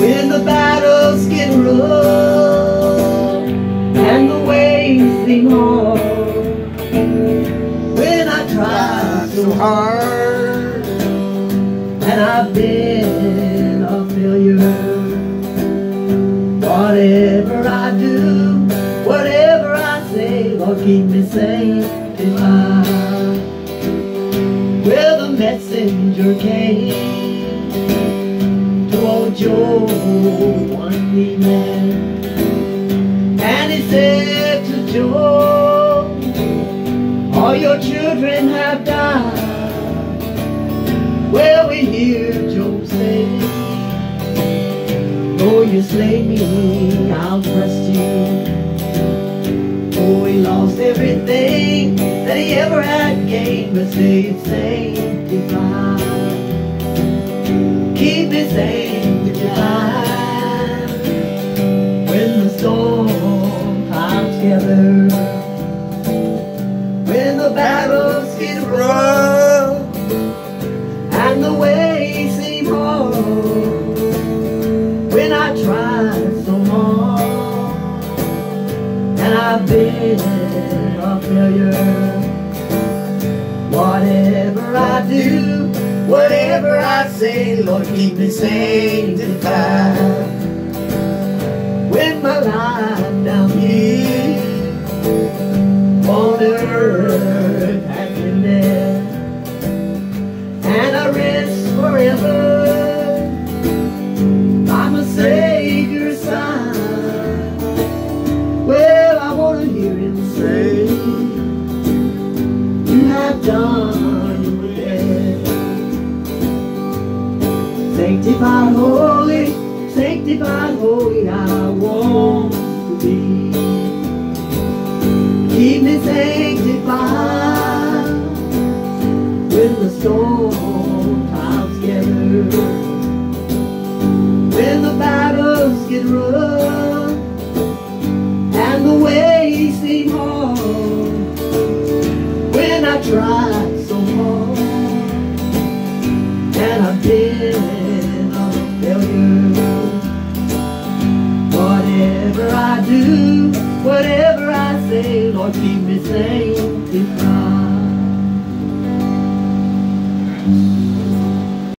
when the battles get rough and the waves seem hard, when I try so hard and I've been a failure. Whatever I do, whatever I say, Lord, keep me sanctified. Well, the messenger came to old Job one evening, and he said to Job, all your children have died. Well, we hear Job say, Though you slay me, I'll trust you. Oh, he lost everything gained, but stayed sanctified. Keep me sanctified when the storm clouds together, when the battles get rough, and the way seems hard when I tried so hard and I've been a failure. Whatever I do, whatever I say, Lord, keep me sanctified. When my life Sanctified, holy, sanctified, holy, I want to be. Keep me sanctified when the storm clouds gather when the battles get rough and the ways seem hard when I try so hard and I've been whatever I do whatever I say Lord keep me sanctified